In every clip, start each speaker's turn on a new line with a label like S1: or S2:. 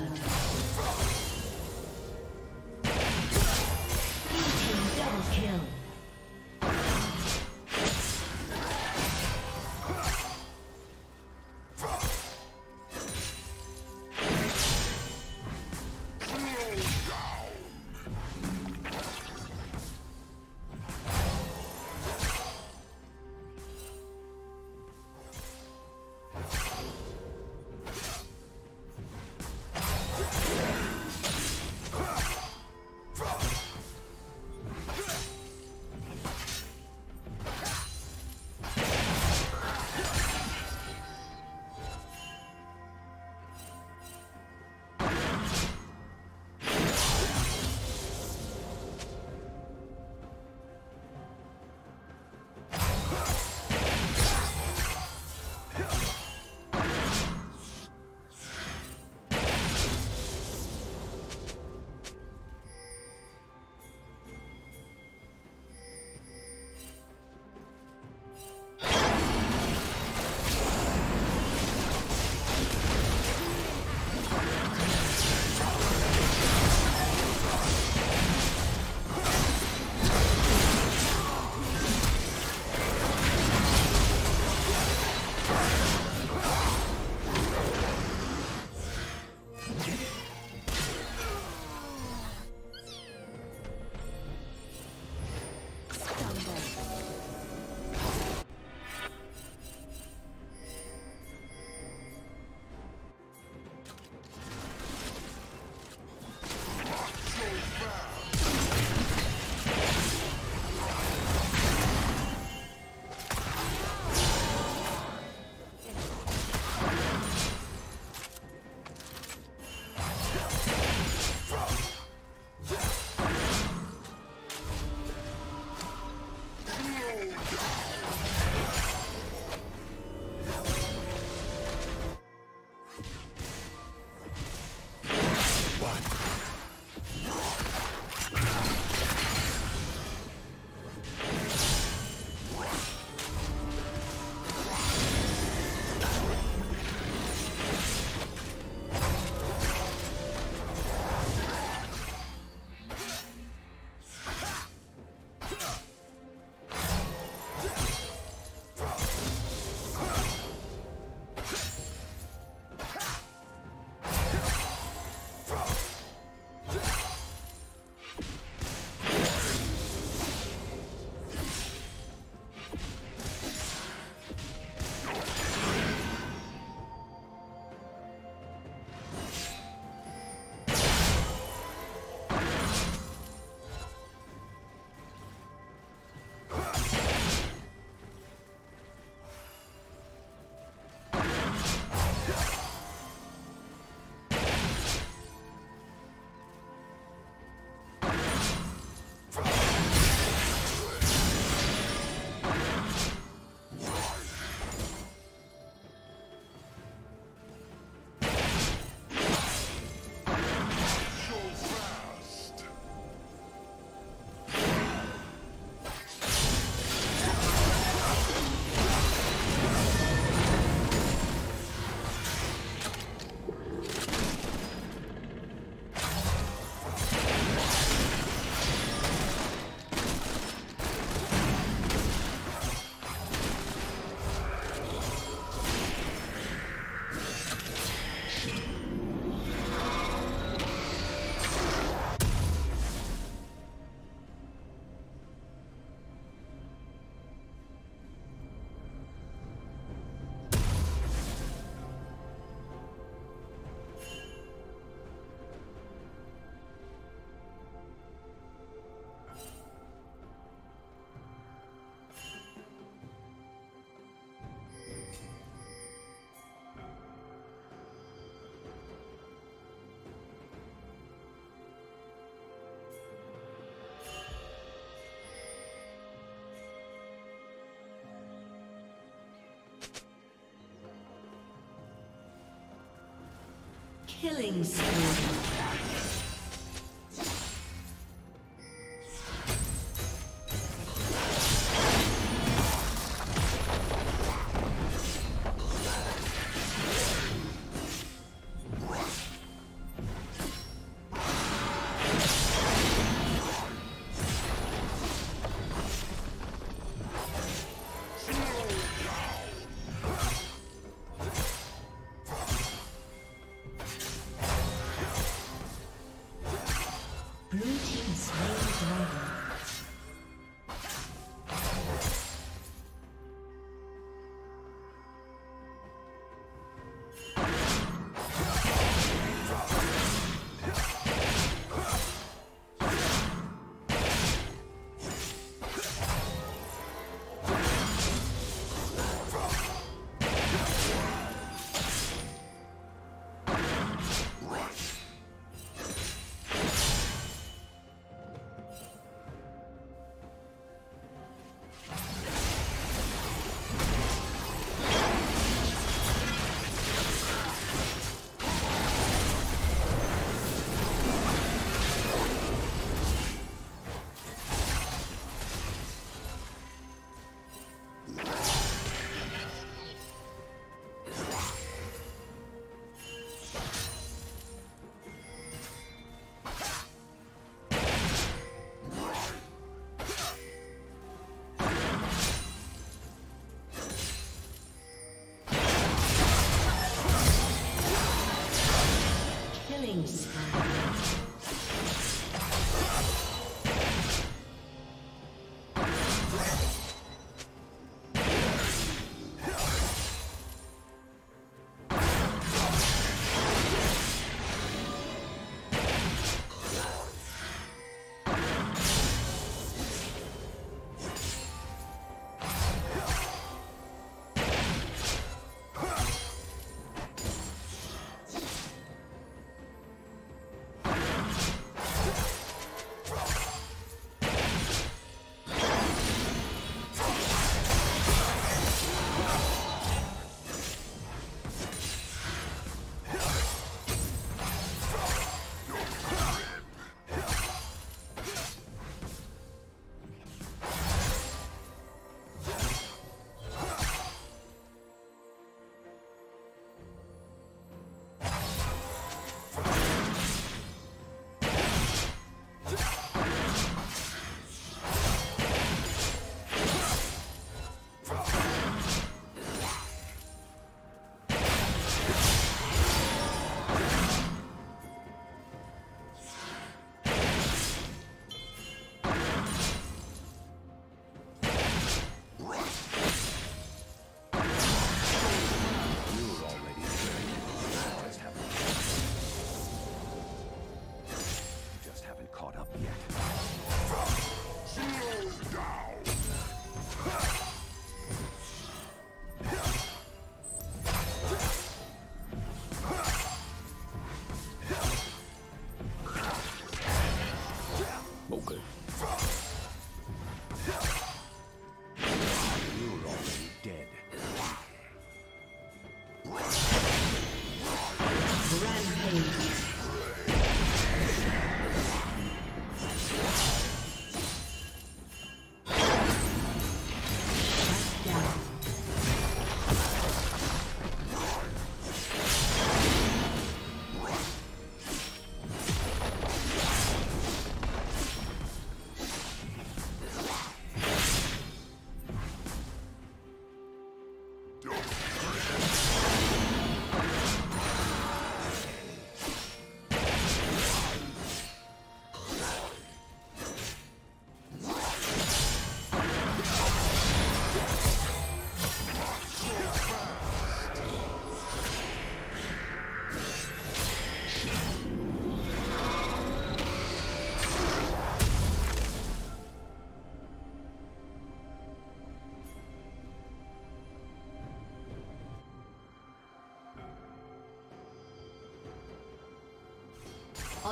S1: blood. Killing spree.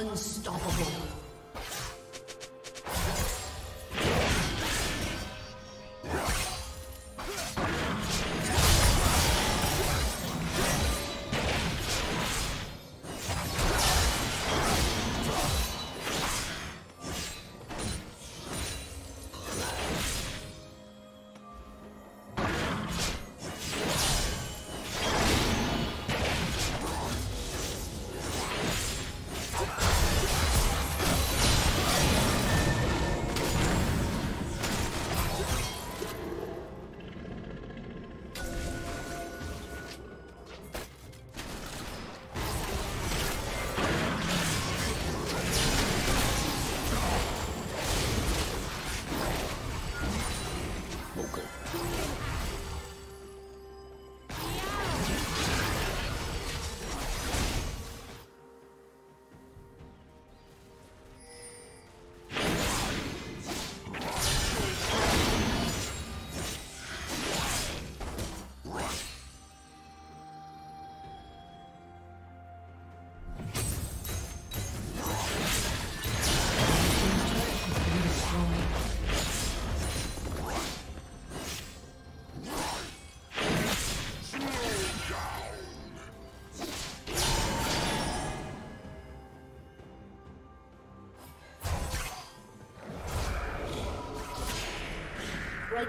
S1: Unstoppable.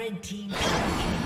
S2: Red team.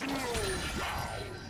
S1: Killing